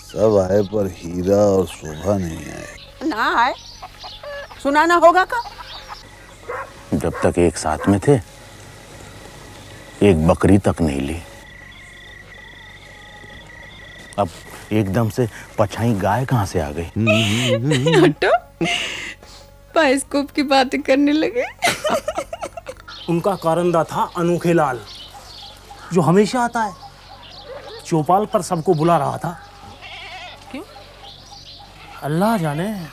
सब आए पर हीरा और शोभा नहीं आए। ना आए? सुनाना होगा का? जब तक एक साथ में थे एक बकरी तक नहीं ली। अब एकदम से पछाई गाय कहाँ से आ गई? हटो बाइस्कोप की बातें करने लगे। उनका कारंदा था अनोखे लाल। जो हमेशा आता है। चौपाल पर सबको बुला रहा था। क्यों? अल्लाह जाने।